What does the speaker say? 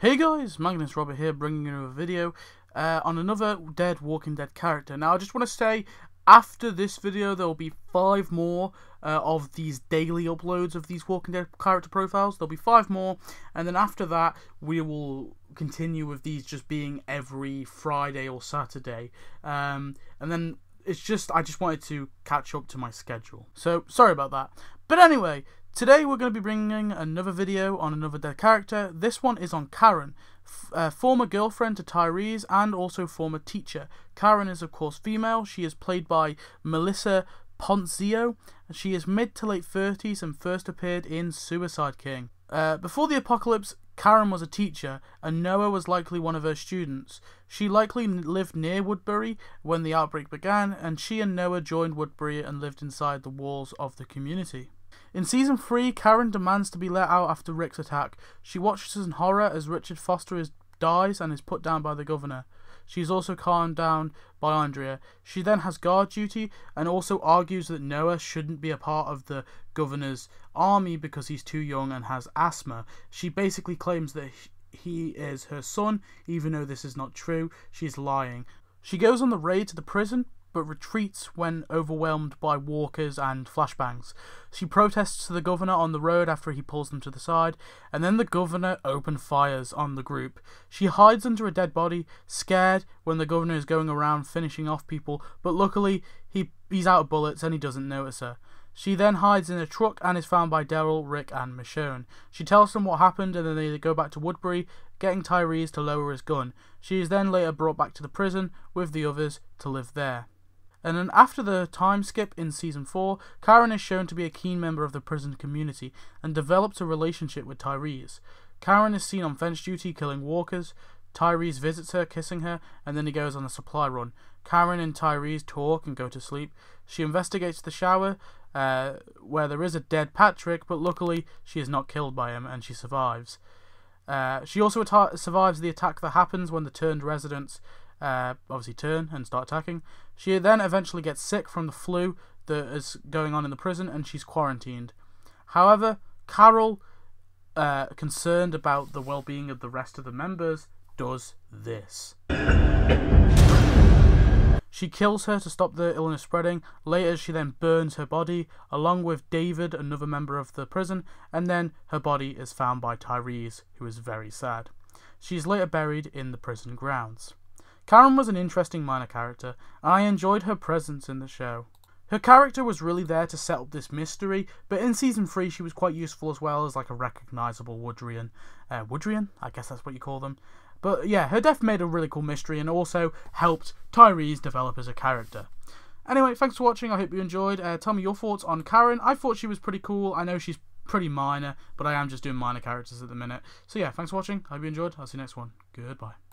Hey guys, Magnus Robert here, bringing you a video uh, on another dead Walking Dead character. Now, I just want to say, after this video, there will be five more uh, of these daily uploads of these Walking Dead character profiles. There'll be five more, and then after that, we will continue with these just being every Friday or Saturday. Um, and then it's just, I just wanted to catch up to my schedule. So, sorry about that. But anyway, Today we're going to be bringing another video on another dead character. This one is on Karen, uh, former girlfriend to Tyrese and also former teacher. Karen is of course female. She is played by Melissa Ponzio. And she is mid to late 30s and first appeared in Suicide King. Uh, before the apocalypse, Karen was a teacher, and Noah was likely one of her students. She likely lived near Woodbury when the outbreak began, and she and Noah joined Woodbury and lived inside the walls of the community. In season 3, Karen demands to be let out after Rick's attack. She watches in horror as Richard Foster is, dies and is put down by the governor. She is also calmed down by Andrea. She then has guard duty and also argues that Noah shouldn't be a part of the governor's army because he's too young and has asthma. She basically claims that he is her son, even though this is not true. She's lying. She goes on the raid to the prison, but retreats when overwhelmed by walkers and flashbangs. She protests to the governor on the road after he pulls them to the side, and then the governor open fires on the group. She hides under a dead body, scared when the governor is going around finishing off people, but luckily he he's out of bullets and he doesn't notice her. She then hides in a truck and is found by Daryl, Rick, and Michonne. She tells them what happened and then they go back to Woodbury, getting Tyrese to lower his gun. She is then later brought back to the prison with the others to live there. And then after the time skip in season 4, Karen is shown to be a keen member of the prison community and develops a relationship with Tyrese. Karen is seen on fence duty killing walkers. Tyrese visits her, kissing her, and then he goes on a supply run. Karen and Tyrese talk and go to sleep. She investigates the shower, uh, where there is a dead Patrick, but luckily she is not killed by him and she survives. Uh, she also survives the attack that happens when the turned residents uh, obviously turn and start attacking. She then eventually gets sick from the flu that is going on in the prison and she's quarantined. However, Carol, uh, concerned about the well being of the rest of the members, does this. She kills her to stop the illness spreading. Later, she then burns her body, along with David, another member of the prison, and then her body is found by Tyrese, who is very sad. She is later buried in the prison grounds. Karen was an interesting minor character, and I enjoyed her presence in the show. Her character was really there to set up this mystery, but in season 3 she was quite useful as well as like a recognisable Woodrian. Uh, Woodrian? I guess that's what you call them. But yeah, her death made a really cool mystery and also helped Tyrese develop as a character. Anyway, thanks for watching. I hope you enjoyed. Uh, tell me your thoughts on Karen. I thought she was pretty cool. I know she's pretty minor, but I am just doing minor characters at the minute. So yeah, thanks for watching. I hope you enjoyed. I'll see you next one. Goodbye.